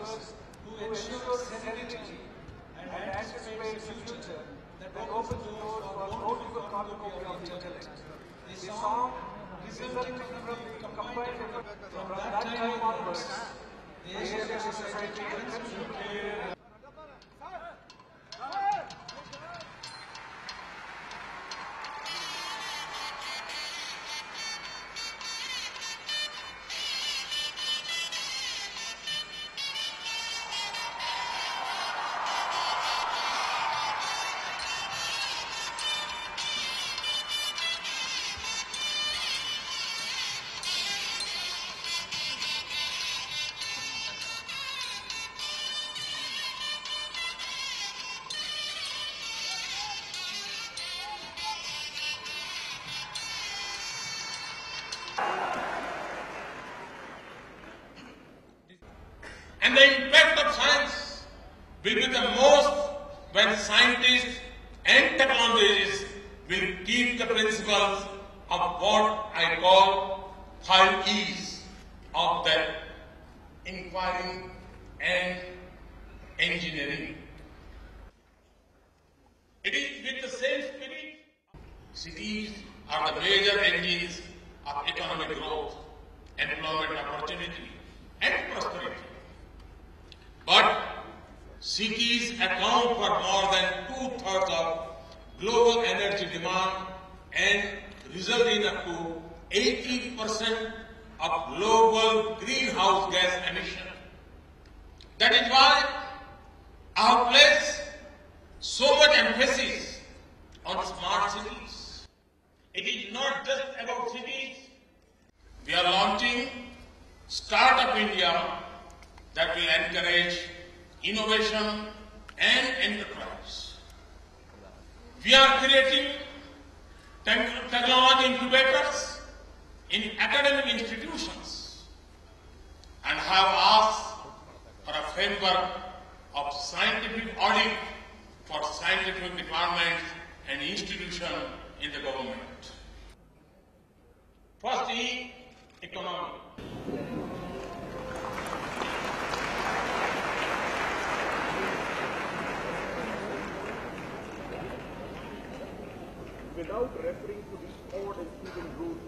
Who ensures heredity and anticipates the future that opens doors for multiple copy of intellect. The song resulting from the combined effort from that time onwards, the Asian Society to And the impact of science will be the most when scientists and technologists will keep the principles of what I call five E's of that inquiry and engineering. It is with the same spirit. Cities are the major engines of economic growth, employment opportunity, cities account for more than two thirds of global energy demand and result in up to 80% of global greenhouse gas emission. That is why I have placed so much emphasis on smart cities. It is not just about cities. We are launching Startup India that will encourage innovation and enterprise. We are creating technology incubators in academic institutions and have asked for a framework of scientific audit for scientific departments and institutions in the government. First E, economy. Without referring to the odd and even rules